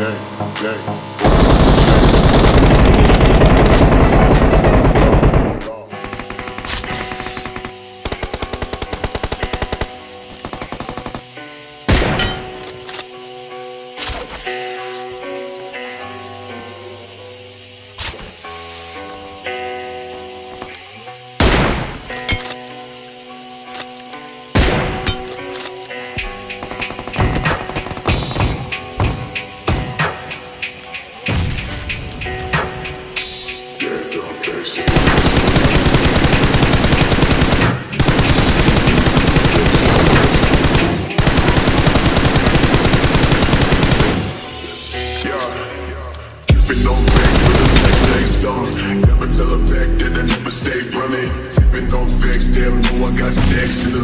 gang, gang. Never tell a back that I never stay from it. Sippin' on facts, damn, know I got stacks in the